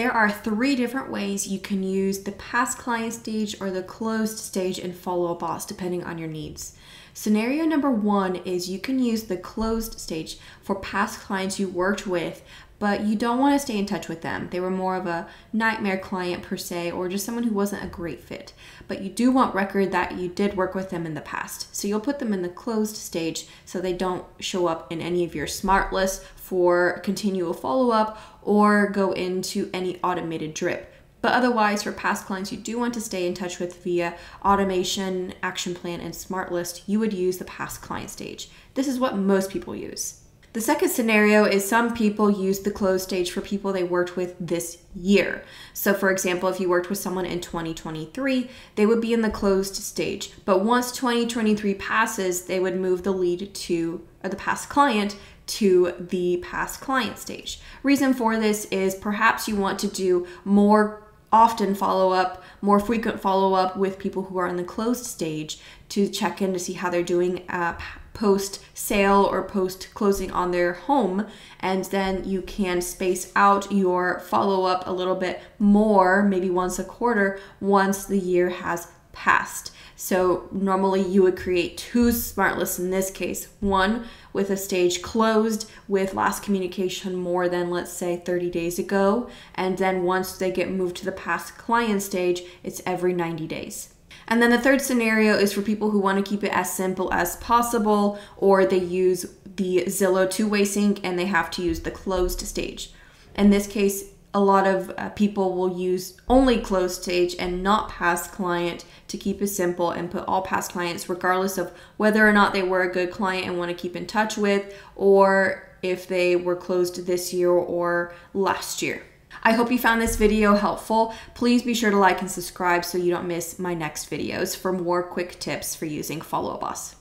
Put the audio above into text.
There are three different ways you can use the past client stage or the closed stage in Follow Up Boss depending on your needs. Scenario number one is you can use the closed stage for past clients you worked with, but you don't want to stay in touch with them. They were more of a nightmare client per se, or just someone who wasn't a great fit. But you do want record that you did work with them in the past. So you'll put them in the closed stage so they don't show up in any of your smart lists for continual follow up or go into any automated drip. But otherwise, for past clients you do want to stay in touch with via automation, action plan, and smart list, you would use the past client stage. This is what most people use. The second scenario is some people use the closed stage for people they worked with this year. So, for example, if you worked with someone in 2023, they would be in the closed stage. But once 2023 passes, they would move the lead to the past client to the past client stage. Reason for this is perhaps you want to do more often follow up, more frequent follow up with people who are in the closed stage to check in to see how they're doing uh, post sale or post closing on their home. And then you can space out your follow up a little bit more, maybe once a quarter, once the year has passed. So normally you would create two smart lists in this case one with a stage closed with last communication more than, let's say, 30 days ago. And then once they get moved to the past client stage, it's every 90 days. And then the third scenario is for people who want to keep it as simple as possible, or they use the Zillow two way sync and they have to use the closed stage. In this case, a lot of uh, people will use only closed stage and not past client to keep it simple and put all past clients, regardless of whether or not they were a good client and want to keep in touch with, or if they were closed this year or last year. I hope you found this video helpful. Please be sure to like and subscribe so you don't miss my next videos for more quick tips for using Follow Boss.